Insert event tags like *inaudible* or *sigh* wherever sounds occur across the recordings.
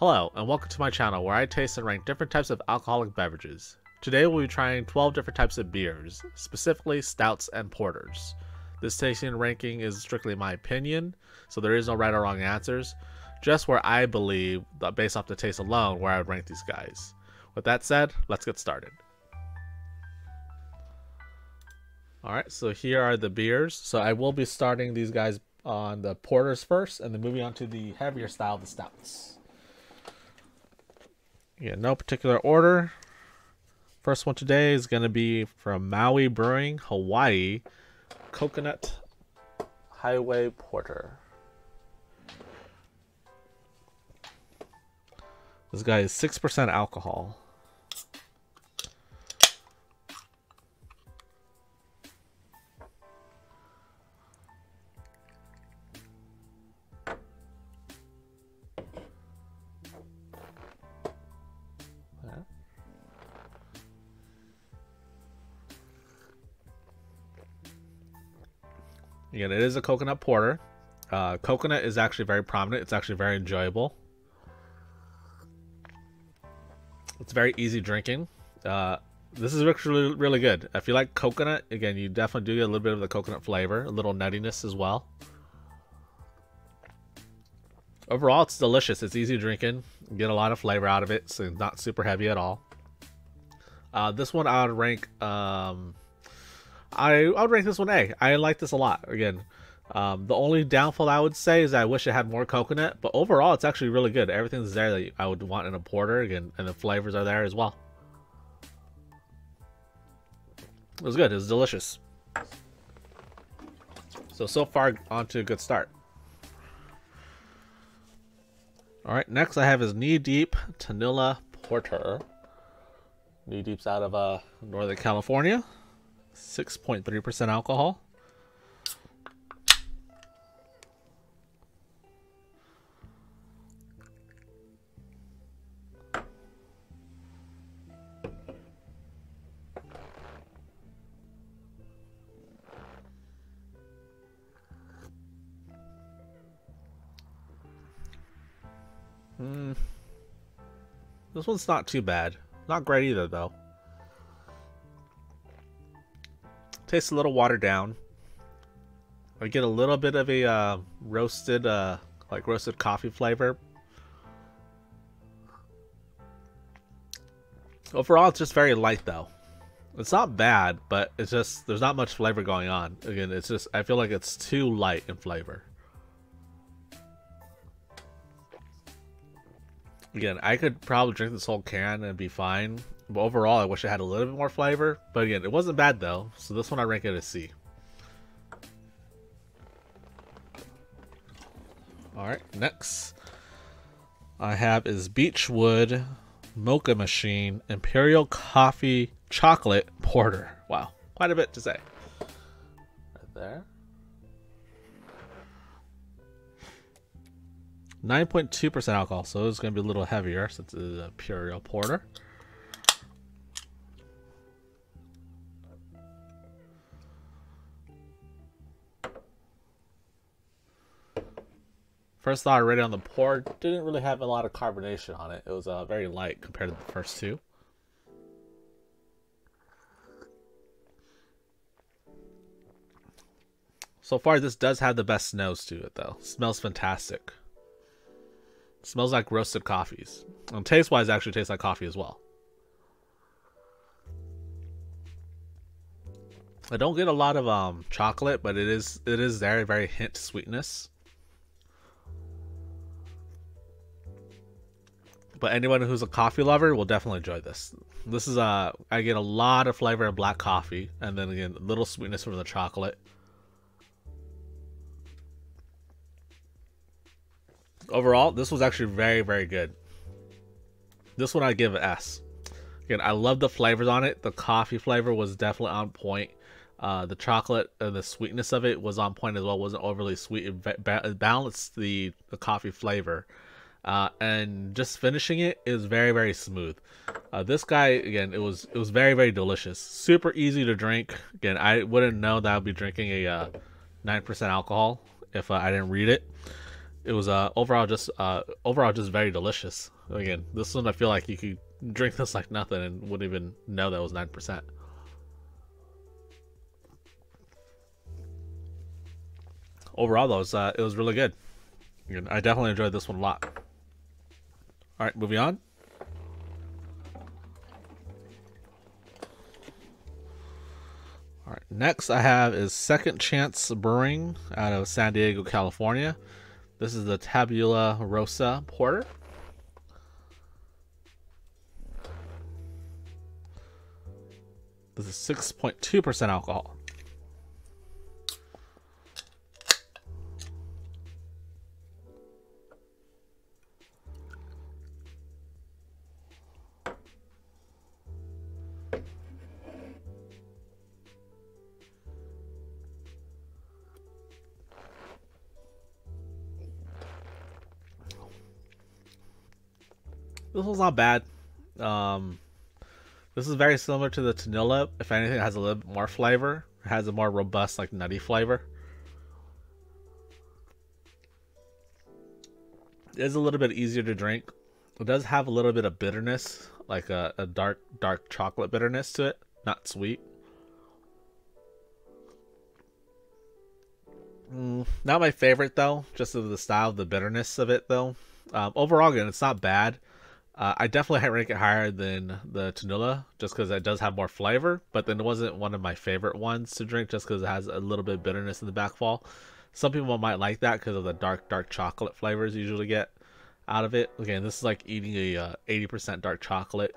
Hello, and welcome to my channel where I taste and rank different types of alcoholic beverages. Today we'll be trying 12 different types of beers, specifically stouts and porters. This tasting and ranking is strictly my opinion, so there is no right or wrong answers, just where I believe, based off the taste alone, where I would rank these guys. With that said, let's get started. Alright, so here are the beers. So I will be starting these guys on the porters first, and then moving on to the heavier style, the stouts. Yeah, no particular order. First one today is going to be from Maui Brewing, Hawaii, Coconut Highway Porter. This guy is 6% alcohol. Again, it is a coconut porter. Uh, coconut is actually very prominent. It's actually very enjoyable. It's very easy drinking. Uh, this is actually really good. If you like coconut, again, you definitely do get a little bit of the coconut flavor, a little nuttiness as well. Overall, it's delicious. It's easy drinking. You get a lot of flavor out of it, so it's not super heavy at all. Uh, this one I would rank um, I, I would rank this one A. I like this a lot. Again, um, the only downfall I would say is I wish it had more coconut, but overall it's actually really good. Everything's there that I would want in a porter, again, and the flavors are there as well. It was good. It was delicious. So, so far, on to a good start. Alright, next I have is Knee Deep Tanilla Porter. Knee Deep's out of uh, Northern California. 6.3% alcohol. Hmm. This one's not too bad. Not great either, though. Tastes a little watered down. I get a little bit of a uh, roasted, uh, like roasted coffee flavor. Overall, it's just very light though. It's not bad, but it's just there's not much flavor going on. Again, it's just I feel like it's too light in flavor. Again, I could probably drink this whole can and be fine, overall, I wish it had a little bit more flavor. But again, it wasn't bad though. So this one I rank it a C. Alright, next I have is Beachwood Mocha Machine Imperial Coffee Chocolate Porter. Wow, quite a bit to say. Right there. 9.2% alcohol, so it's going to be a little heavier since it's a Imperial Porter. First thought I read it on the pour didn't really have a lot of carbonation on it. It was uh, very light compared to the first two. So far, this does have the best nose to it, though. Smells fantastic. Smells like roasted coffees. And taste-wise, actually tastes like coffee as well. I don't get a lot of um chocolate, but it is it is very very hint sweetness. But anyone who's a coffee lover will definitely enjoy this. This is a uh, I get a lot of flavor of black coffee, and then again, a little sweetness from the chocolate. Overall, this was actually very, very good. This one I give an S. Again, I love the flavors on it. The coffee flavor was definitely on point. Uh, the chocolate and the sweetness of it was on point as well. It wasn't overly sweet. It, ba- it balanced the, the coffee flavor uh, and just finishing it is very very smooth. Uh, this guy again, it was it was very very delicious, super easy to drink. Again, I wouldn't know that I'd be drinking a uh, nine percent alcohol if uh, I didn't read it. it was uh overall just uh overall just very delicious. Again, this one I feel like you could drink *laughs* this like nothing and wouldn't even know that was nine percent. Overall, though, it was, uh, it was really good. I definitely enjoyed this one a lot. All right, moving on. All right, next I have is Second Chance Brewing out of San Diego, California. This is the Tabula Rosa Porter. This is 6.2% alcohol. Was not bad. Um, this is very similar to the Tanilla. If anything, it has a little bit more flavor. It has a more robust, like nutty flavor. It is a little bit easier to drink. It does have a little bit of bitterness, like a, a dark, dark chocolate bitterness to it. Not sweet. Mm, not my favorite though, just of the style, the bitterness of it though. Um, overall, again, it's not bad. Uh, I definitely rank it higher than the Tanula just because it does have more flavor, but then it wasn't one of my favorite ones to drink just because it has a little bit of bitterness in the backfall. Some people might like that because of the dark, dark chocolate flavors you usually get out of it. Again, this is like eating a uh, 80% dark chocolate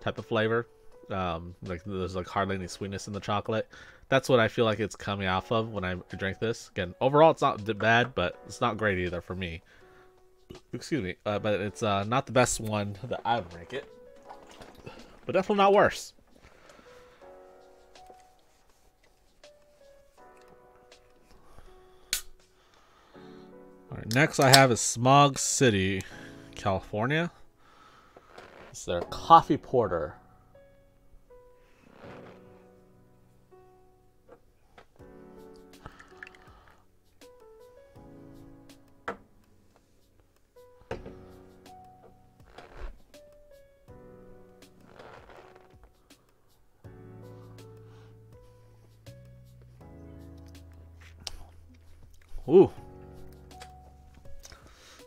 type of flavor. Um, like there's like hardly any sweetness in the chocolate. That's what I feel like it's coming off of when I drink this. Again, overall it's not bad, but it's not great either for me. Excuse me, uh, but it's uh, not the best one that I would rank it, but definitely not worse. All right, next I have is Smog City, California. It's their coffee porter. Ooh.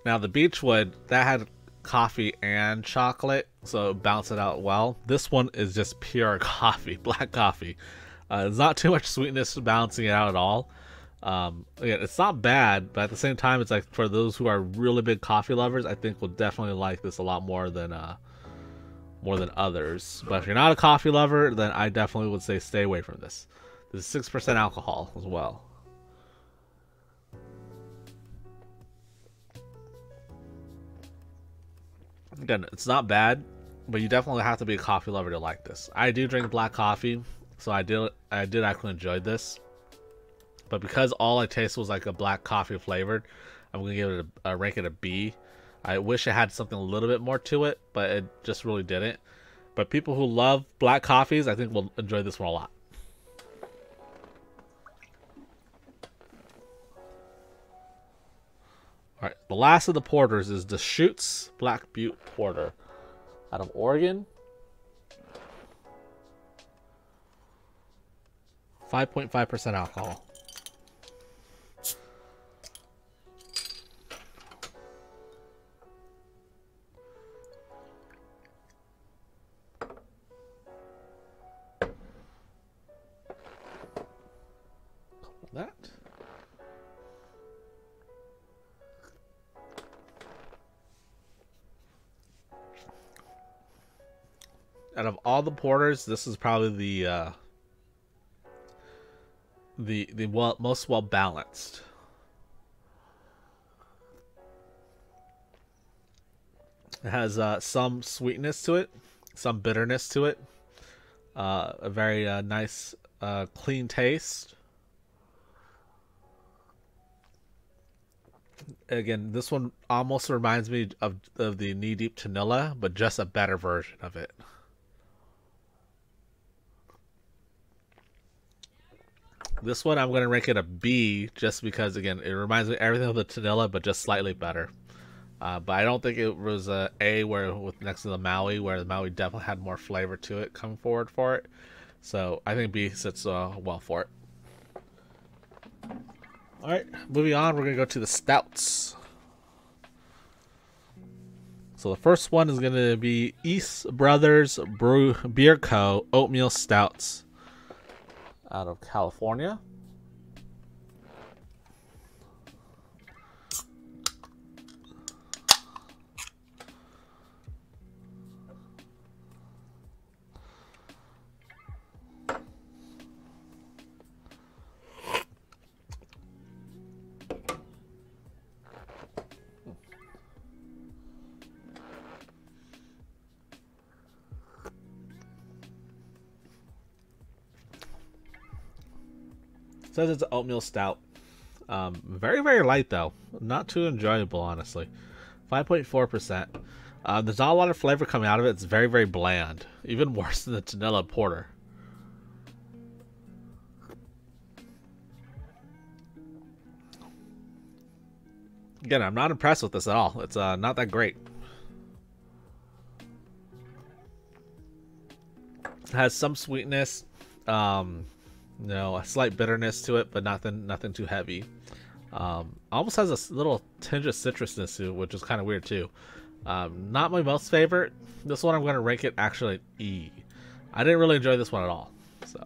Now the Beachwood that had coffee and chocolate, so it balanced it out well. This one is just pure *laughs* coffee, black coffee. Uh, there's not too much sweetness balancing it out at all. Um, again, it's not bad, but at the same time, it's like for those who are really big coffee lovers, I think will definitely like this a lot more than uh, more than others. But if you're not a coffee lover, then I definitely would say stay away from this. This is six percent alcohol as well. Again, it's not bad, but you definitely have to be a coffee lover to like this. I do drink black coffee, so I did I did actually enjoy this. But because all I tasted was like a black coffee flavored, I'm gonna give it a, a rank it a B. I wish it had something a little bit more to it, but it just really didn't. But people who love black coffees, I think will enjoy this one a lot. Alright, the last of the porters is Deschutes Black Butte Porter out of Oregon. 5.5% alcohol. The porters, this is probably the uh, the the well, most well balanced. It has uh, some sweetness to it, some bitterness to it, uh, a very uh, nice, uh, clean taste. Again, this one almost reminds me of, of the Knee Deep Tanilla, but just a better version of it. This one I'm gonna rank it a B just because again it reminds me of everything of the Tanilla but just slightly better. Uh, but I don't think it was a A where with next to the Maui where the Maui definitely had more flavor to it coming forward for it. So I think B sits uh, well for it. All right, moving on, we're gonna go to the stouts. So the first one is gonna be East Brothers Brew Beer Co. Oatmeal Stouts out of California. Says it's oatmeal stout. Um, very very light though, not too enjoyable honestly. Five point four percent. Uh, there's not a lot of flavor coming out of it. It's very very bland, even *laughs* worse than the Tanilla Porter. Again, I'm not impressed with this at all. It's uh, not that great. It has some sweetness. Um, no, a slight bitterness to it, but nothing nothing too heavy. Um, almost has a little tinge of citrusness to it, which is kind of weird too. Um, not my most favorite. This one I'm going to rank it actually E. I didn't really enjoy this one at all. So,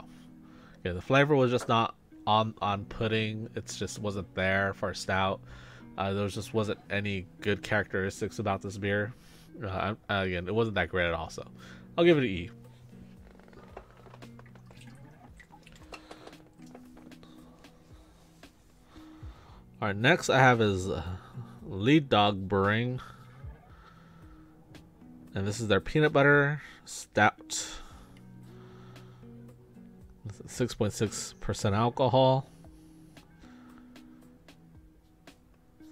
yeah, the flavor was just not on on pudding. It just wasn't there for a stout. Uh, there just wasn't any good characteristics about this beer. Uh, again, it wasn't that great at all. So, I'll give it an E. Alright, next I have is uh, Lead Dog Brewing. And this is their peanut butter stout. 6.6% alcohol.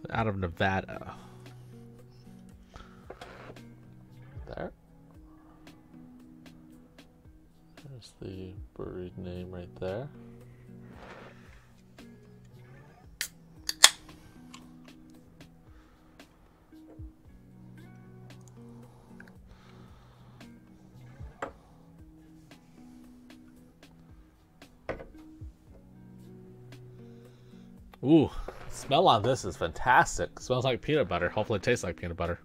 Out of Nevada. There. There's the brewery name right there. Ooh, smell on this is fantastic. Smells like peanut butter. Hopefully it tastes like peanut butter.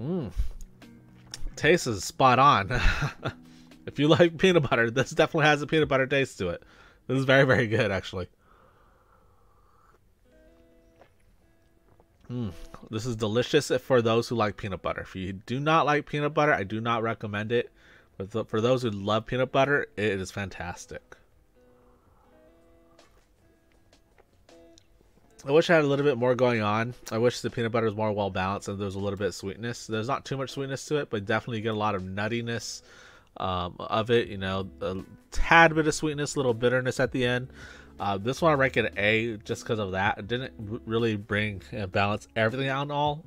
Mmm. Taste is spot on. *laughs* if you like peanut butter, this definitely has a peanut butter taste to it. This is very, very good, actually. Mm, this is delicious for those who like peanut butter. If you do not like peanut butter, I do not recommend it. But for those who love peanut butter, it is fantastic. I wish I had a little bit more going on. I wish the peanut butter was more well balanced and there was a little bit of sweetness. There's not too much sweetness to it, but definitely get a lot of nuttiness um, of it. You know, a tad bit of sweetness, a little bitterness at the end. Uh, this one I rank it A just because of that. It didn't really bring and balance everything out and all,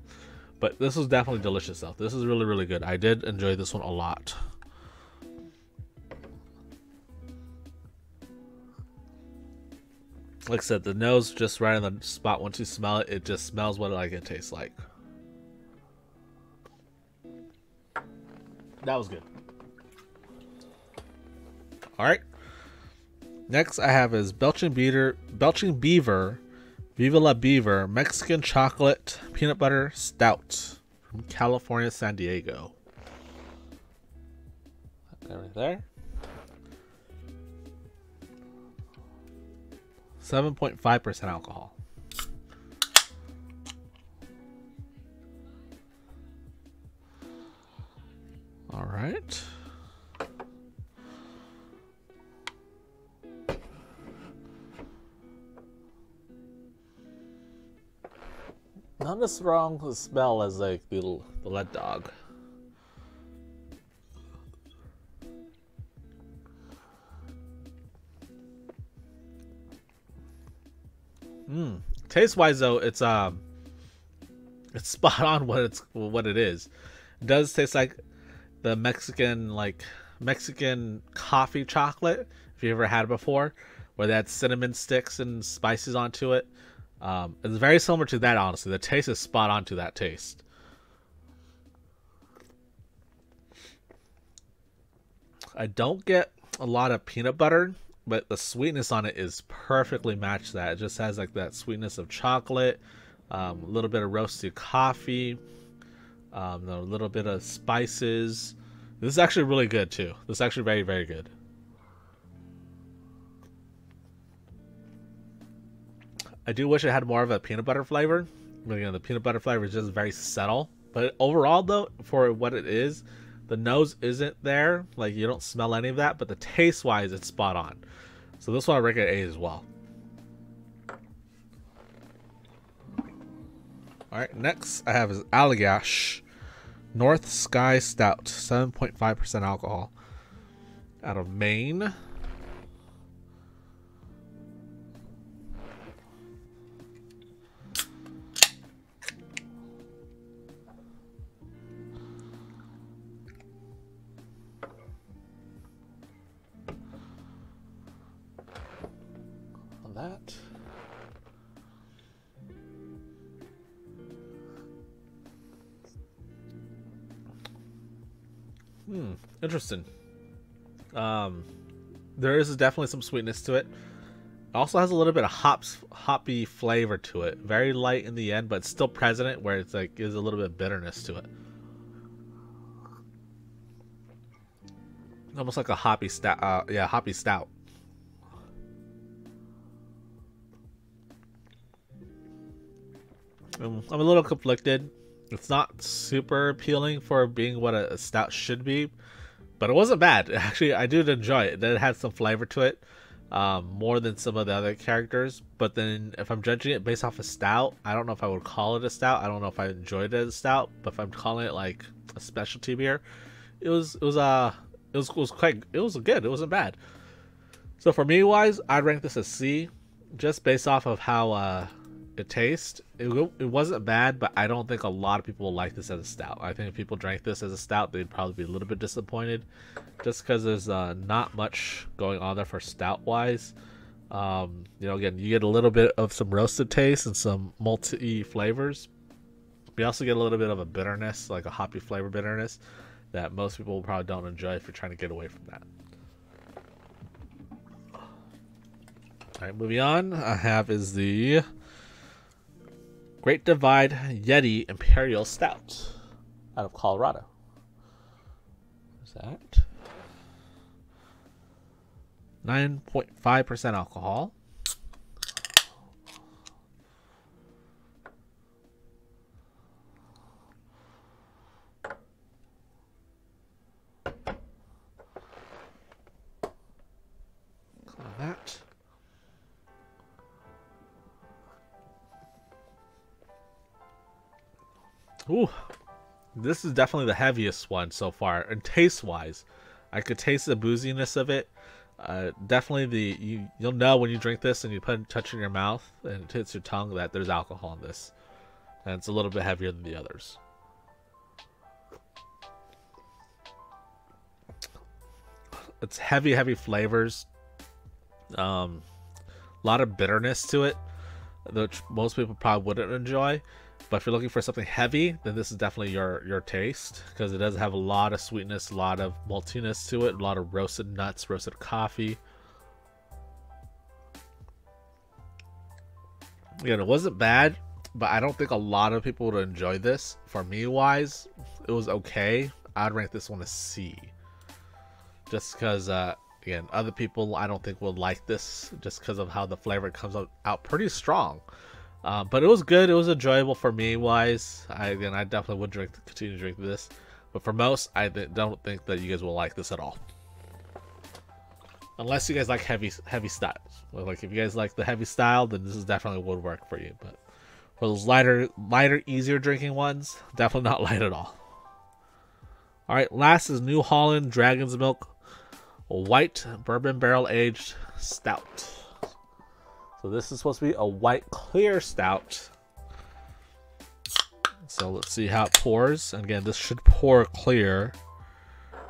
but this was definitely delicious though. This is really really good. I did enjoy this one a lot. Like I said, the nose just right on the spot. Once you smell it, it just smells what like it tastes like. That was good. All right. Next, I have is Belching Beater, Belching Beaver, Viva la Beaver Mexican Chocolate Peanut Butter Stout from California, San Diego. Right there. 7.5% alcohol. All right. Not as strong the smell as like the, the lead dog. Taste wise though, it's um it's *laughs* spot on what it's what it is. It does taste like the Mexican like Mexican coffee chocolate. If you ever had it before, where that cinnamon sticks and spices onto it. Um, it's very similar to that, honestly. The taste is spot on to that taste. I don't get a lot of peanut butter, but the sweetness on it is perfectly matched that. It just has like that sweetness of chocolate, um, a little bit of roasted coffee, um, a little bit of spices. This is actually really good too. This is actually very, very good. I do wish it had more of a peanut butter flavor. But again, the peanut butter flavor is just very subtle. But overall, though, for what it is, the nose isn't there. Like, you don't smell any of that. But the taste-wise, it's spot on. So this one I rank at A as well. Alright, next I have is Allagash North Sky Stout. 7.5% alcohol. Out of Maine. Interesting. Um, there is definitely some sweetness to it. It also has a little bit of hops, hoppy flavor to it. Very light in the end, but still present where it's like is a little bit bitterness to it. Almost like a hoppy stout. Uh, yeah, hoppy stout. I'm, I'm a little conflicted. It's not super appealing for being what a, stout should be, but it wasn't bad. *laughs* Actually, I did enjoy it. It had some flavor to it, um, more than some of the other characters. But then, if I'm judging it based off a stout, I don't know if I would call it a stout. I don't know if I enjoyed it as a stout. But if I'm calling it like a specialty beer, it was it was uh it was it was quite it was good. It wasn't bad. So for me wise, I'd rank this as C, just based off of how uh it tastes. It, it wasn't bad, but I don't think a lot of people will like this as a stout. I think if people drank this as a stout, they'd probably be a little bit disappointed, just because there's uh, not much going on there for stout wise. Um, you know, again, you get a little bit of some roasted taste and some malty flavors. You also get a little bit of a bitterness, like a hoppy flavor bitterness, that most people probably don't enjoy if you're trying to get away from that. All right, moving on. I have is the Great Divide Yeti Imperial Stout out of Colorado. What's that? 9.5% alcohol. Ooh, this is definitely the heaviest one so far, and taste-wise, I could taste the booziness of it. Uh, definitely the you you'll know when you drink this and you put touch in your mouth and it hits your tongue that there's alcohol in this, and it's a little bit heavier than the others. It's heavy, heavy flavors. Um, a lot of bitterness to it, which most people probably wouldn't enjoy. But if you're looking for something heavy, then this is definitely your your taste because it does have a lot of sweetness, a lot of maltiness to it, a lot of roasted nuts, roasted coffee. Again, it wasn't bad, but I don't think a lot of people would enjoy this. For me, wise, it was okay. I'd rank this one a C, just because. Uh, again, other people I don't think will like this just because of how the flavor comes out, out pretty strong. Uh, but it was good. It was enjoyable for me wise. I again, I definitely would drink, continue to drink this. But for most, I don't think that you guys will like this at all. Unless you guys like heavy, heavy styles. like if you guys like the heavy style, then this is definitely would work for you. But for those lighter, lighter, easier drinking ones, definitely not *laughs* light at all. All right, last is New Holland Dragon's Milk, white bourbon barrel aged stout. So this is supposed to be a white clear stout. So let's see how it pours. Again, this should pour clear.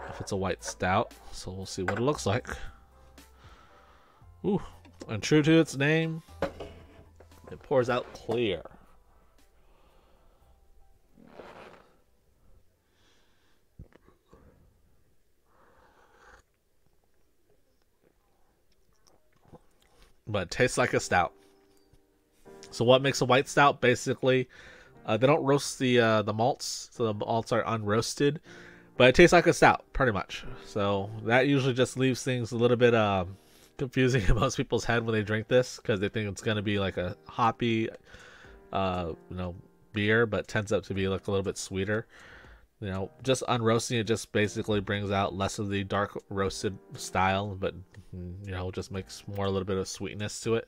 if it's a white stout. So we'll see what it looks like. Ooh, and true to its name, it pours out clear. But it tastes like a stout. So what makes a white stout? Basically, uh, they don't roast the uh, the malts, so the malts are unroasted, but it tastes like a stout, pretty much. So that usually just leaves things a little bit uh, *laughs* confusing in most people's head when they drink this because they think it's gonna be like a hoppy, uh, you know, beer, but tends up to be like a little bit sweeter. You know, just unroasting it just basically brings out less of the dark roasted style, but you know, just makes more a little bit of sweetness to it.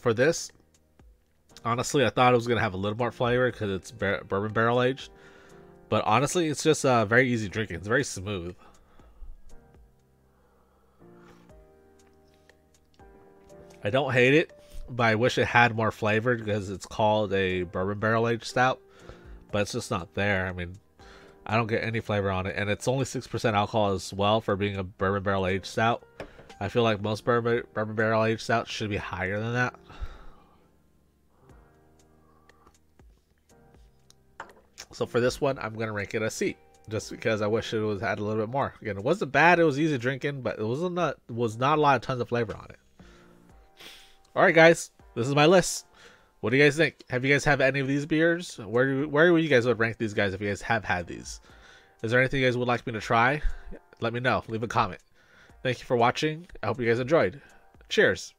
for this, honestly, I thought it was gonna have a little more flavor because it's bar- bourbon barrel aged. But honestly, it's just uh, very easy drinking. It's very smooth. I don't hate it, but I wish it had more flavor because it's called a bourbon barrel aged stout, but it's just not there. I mean, I don't get any flavor on it, and it's only six percent alcohol as well for being a bourbon barrel aged stout. I feel like most bourbon, bourbon barrel aged stouts should be higher than that. So for this one, I'm gonna rank it a C, just because I wish it was had a little bit more. Again, it wasn't bad; it was easy drinking, but it wasn't was not a lot of tons of flavor on it. All right, guys, this is my list. What do you guys think? Have you guys have any of these beers? Where where would you guys would rank these guys if you guys have had these? Is there anything you guys would like me to try? Let me know. Leave a comment. Thank you for watching. I hope you guys enjoyed. Cheers.